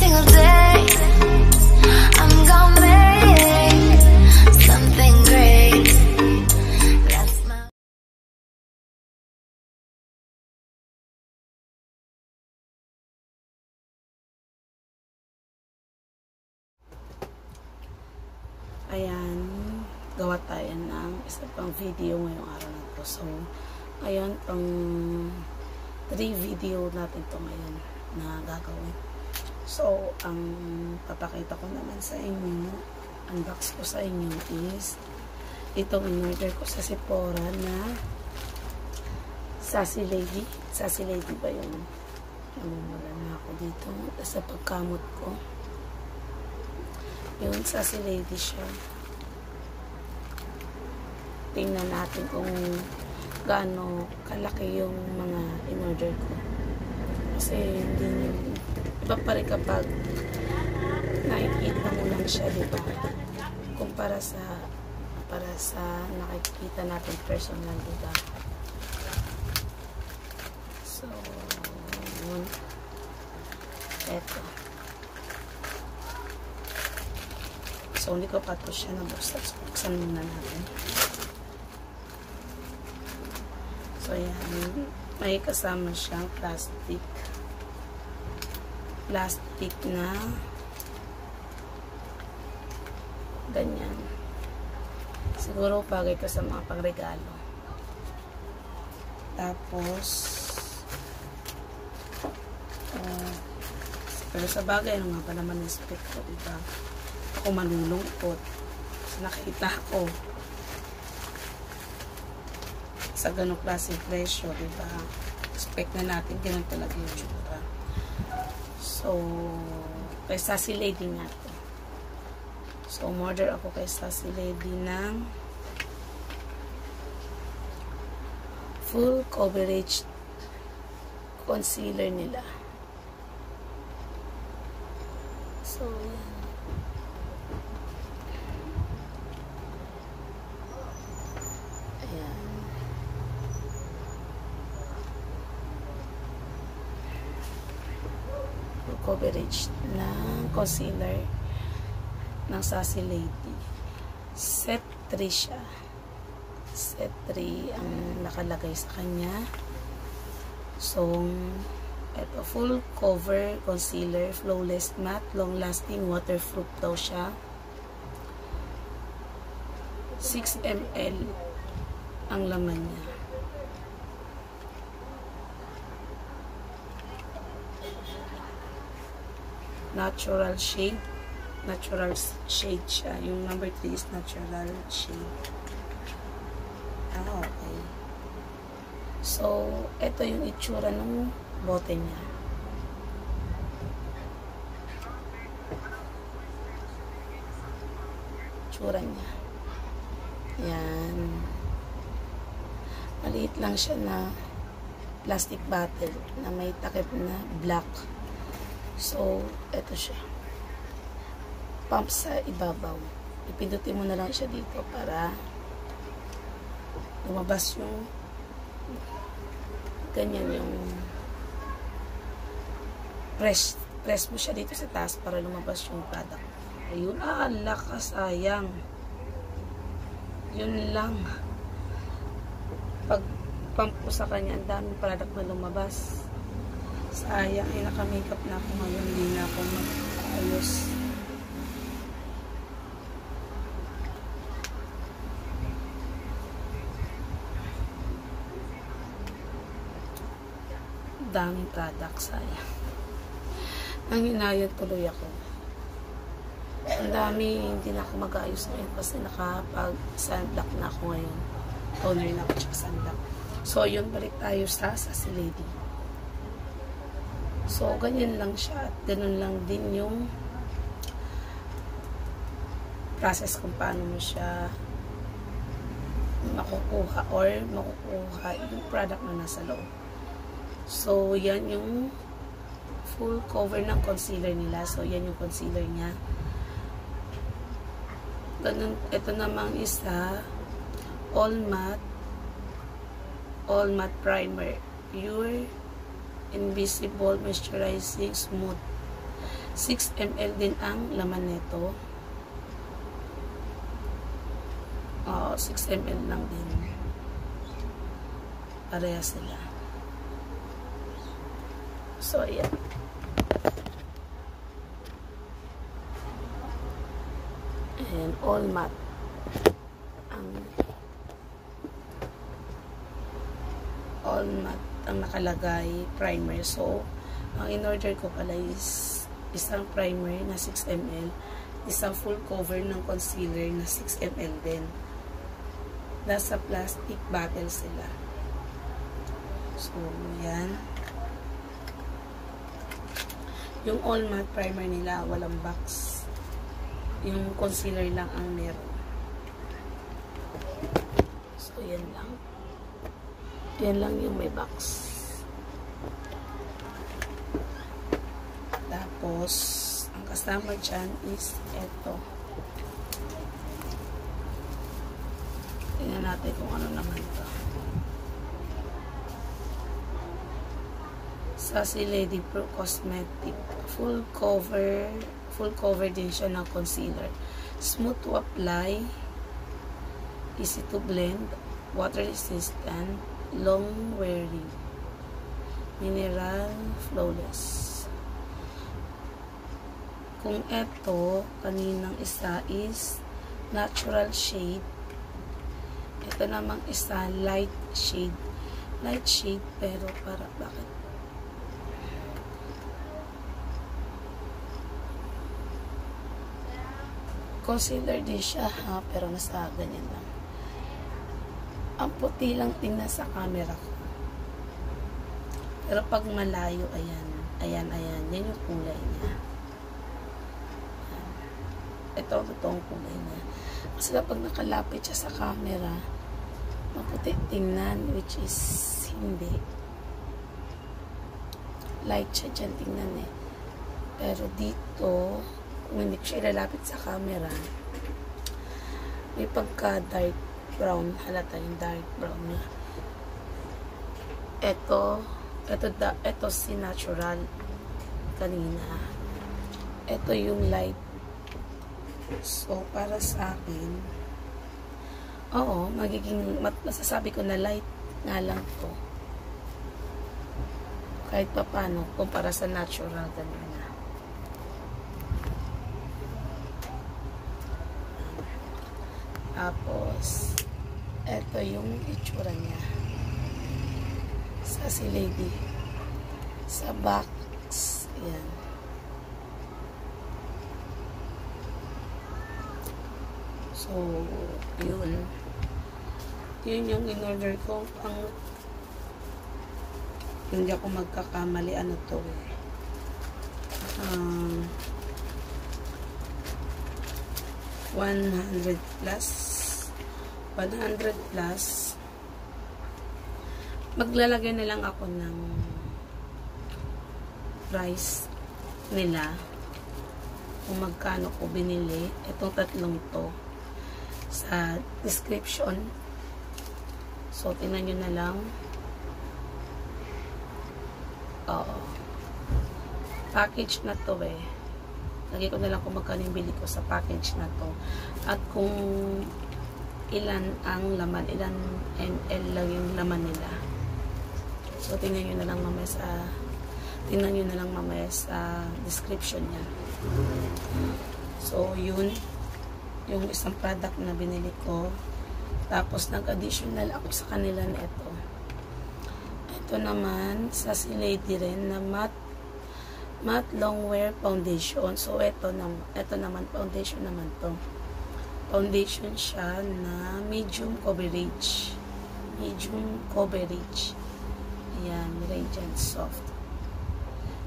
single day. I'm gonna make something great. That's my. Ayan, gawa tayo ng isa pang video ngayong araw na to. So, ayun, pang 3 video natin to ngayon na gagawin. So, ang papakita ko naman sa inyo, unbox ko sa inyo is itong in-order ko sa Sephora na Sassy Lady. Sassy Lady ba yun? Namumula na ako dito. Sa pagkamot ko. Yun, Sassy Lady siya. Tingnan natin kung gaano kalaki yung mga in-order ko. Kasi hindi nyo, iba pa rin kapag nakikita mo lang siya, di ba? Kumpara sa para sa nakikita natin personal, di ba? So, yun. Eto. So, hindi ko pa ito siya nabuksan. So, buksan muna natin. So, yan. May kasama siyang plastic. Plastic na ganyan. Siguro bagay ka sa mga pangregalo. Tapos, uh, pero sa bagay, ano nga ba naman yung spec ko, diba? Ako malulungkot. Kasi nakita ko sa ganong klaseng presyo, diba? Expect na natin, ganun talaga yung. So, kay Sassy Lady nga to. So, umorder ako kay Sassy Lady ng full coverage concealer nila. So, yan. Ayan. Full coverage ng concealer ng Sassy Lady. Set 3 siya. Set 3 ang nakalagay sa kanya. So, ito, full cover concealer, flawless matte, long-lasting, waterproof daw siya. 6 ml ang laman niya. Natural shade. Natural shade siya. Yung number 3 is natural shade. Ah, okay. So, ito yung itsura ng bote niya. Itsura niya. Yan. Maliit lang siya na plastic bottle na may takip na black. So, ito siya. Pump sa ibabaw. Ipindutin mo na lang siya dito para lumabas yung ganyan yung press press mo siya dito sa taas para lumabas yung product. Ayun, ah, lakas, sayang. Yun lang. Pag pump ko sa kanya, ang daming product na lumabas. Sayang, eh, naka-makeup na ako ngayon, hindi na ako mag-ayos. daming product sayang. Nanginayad tuloy ako. Ang dami hindi na ako mag-ayos ngayon kasi nakapag sunblock na ako ngayon. Toner na ako sunblock so yun balik tayo sa Sassy Lady so ganyan lang siya at ganun lang din yung process kung paano mo siya makukuha or makukuha yung product na nasa loob So, yan yung full cover ng concealer nila. So, yan yung concealer niya. Ganun, ito namang isa, all matte, all matte primer. Pure, invisible, moisturizing, smooth. 6 ml din ang laman nito. Oo, 6 ml lang din. Pareha sila. So, ayan. And all matte. Ang all matte ang nakalagay primer. So, ang in-order ko pala is isang primer na 6 ml, isang full cover ng concealer na 6 ml din. Nasa plastic bottle sila. So, yan. Yung all matte primer nila, walang box. Yung concealer lang ang meron. So, yan lang. Yan lang yung may box. Tapos, ang kasama dyan is eto. Tingnan natin kung ano naman to. Sassy Lady Pro Cosmetic. Full cover, full cover din siya ng concealer. Smooth to apply. Easy to blend. Water resistant. Long wearing. Mineral flawless. Kung eto, kaninang isa is natural shade. Ito namang isa, light shade. Light shade, pero para, bakit? Concealer din siya, ha? Pero nasa ganyan lang. Ang puti lang tingnan sa camera ko. Pero pag malayo, ayan. Ayan, ayan. Yan yung kulay niya. Ito ang totoong kulay niya. Kasi kapag nakalapit siya sa camera, maputi tingnan, which is hindi. Light siya dyan tingnan eh. Pero dito, kung hindi siya ilalapit sa camera, may pagka dark brown. Halata yung dark brown niya. Ito, ito, da, ito si natural kanina. Ito yung light So, para sa akin, oo, magiging, masasabi ko na light nga lang to. Kahit pa paano, kumpara sa natural kanina. Tapos, eto yung itsura niya. Sa si lady. Sa box, yan. So, yun. Yun yung in-order ko. Ang hindi ako magkakamali. Ano to eh. Um, 100 plus 100 plus maglalagay na lang ako ng price nila kung magkano ko binili itong tatlong to sa description. So, tingnan nyo na lang. Oo. Package na to eh. Lagi ko na lang kung magkano yung bili ko sa package na to. At kung ilan ang laman, ilan ml lang yung laman nila. So, tingnan nyo na lang mamaya sa tingnan nyo na lang mamaya sa description niya. So, yun yung isang product na binili ko. Tapos, nag-additional ako sa kanila na ito. Ito naman, sa si Lady rin, na matte, matte longwear foundation. So, ito, na, ito naman, foundation naman to. Foundation siya na medium coverage. Medium coverage. Ayan, Radiant Soft.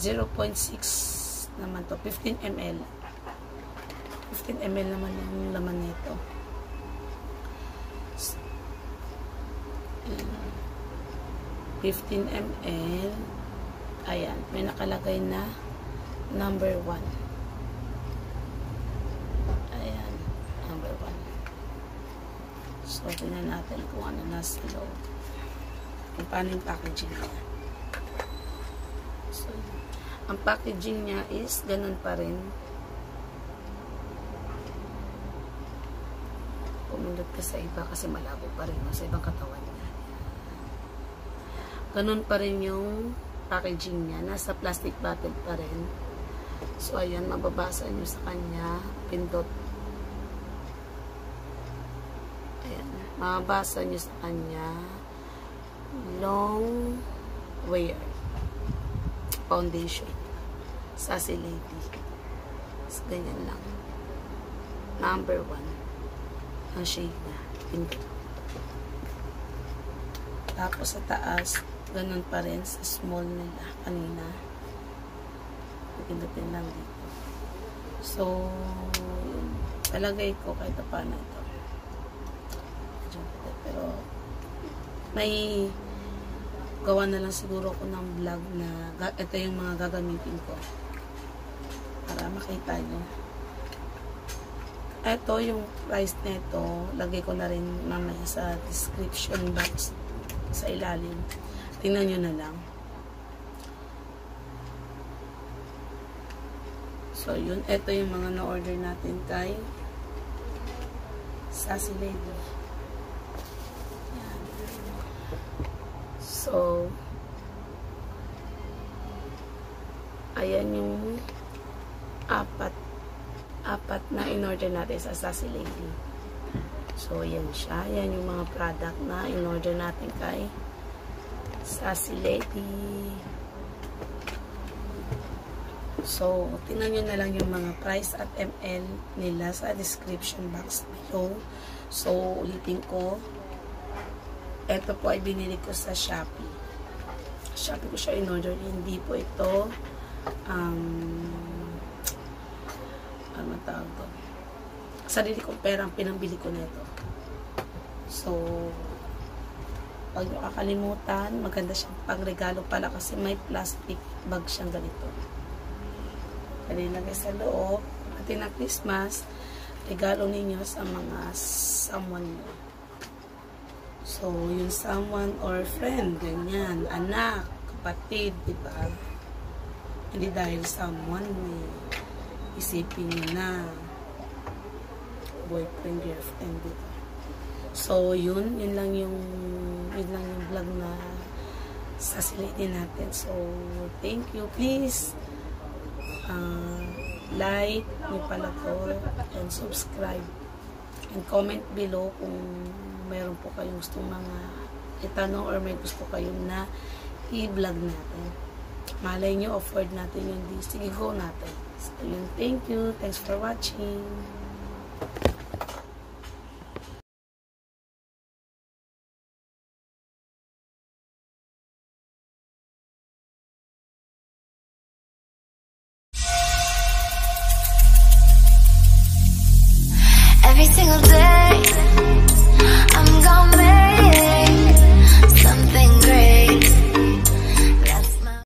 0.6 naman to. 15 ml. 15 ml naman yung laman nito. Ayan. 15 ml. Ayan. May nakalagay na number 1. Ayan. Number 1. So, tingnan natin kung ano nasa loob. Kung paano yung packaging niya. So, ang packaging niya is ganun pa rin. Pumindot ka sa iba kasi malabo pa rin sa ibang katawan niya. Ganun pa rin yung packaging niya. Nasa plastic bottle pa rin. So, ayan, mababasa nyo sa kanya. Pindot. Ayan. Mababasa nyo sa kanya. Long wear. Foundation. Sassy Lady. So, ganyan lang. Number one. Ang shade niya. Pindot. Tapos sa taas, ganun pa rin sa small nila kanina. Pindutin lang dito. So, yun. Talagay ko kahit pa na ito. Medyo puti. Pero, may gawa na lang siguro ko ng vlog na ito yung mga gagamitin ko. Para makita nyo. Ito yung price nito. Lagay ko na rin mamaya sa description box sa ilalim. Tingnan nyo na lang. So, yun. Ito yung mga na-order natin kay Sassy Lady. So, ayan yung apat apat na in-order natin sa Sassy Lady. So, yan siya. Yan yung mga product na in-order natin kay Sassy Lady. So, tingnan nyo na lang yung mga price at ML nila sa description box below. So, ulitin ko. Ito po ay binili ko sa Shopee. Shopee ko siya in-order. Hindi po ito um, ano tawag doon? Sarili kong perang pinambili ko nito. So, pag nyo kakalimutan, maganda siyang pangregalo pala kasi may plastic bag siyang ganito. Dali lagay sa loob. Pati na Christmas, regalo ninyo sa mga someone nyo. So, yung someone or friend, ganyan, anak, kapatid, di ba? Hindi dahil someone, may isipin nyo na boyfriend, girlfriend, di ba? So, yun, yun lang yung yun lang yung vlog na sasilidin natin. So, thank you. Please, uh, like nyo pala to and subscribe and comment below kung meron po kayong gustong mga itanong or may gusto kayong na i-vlog natin. Malay nyo, afford natin yung di. Sige, go natin. So, yun, thank you. Thanks for watching.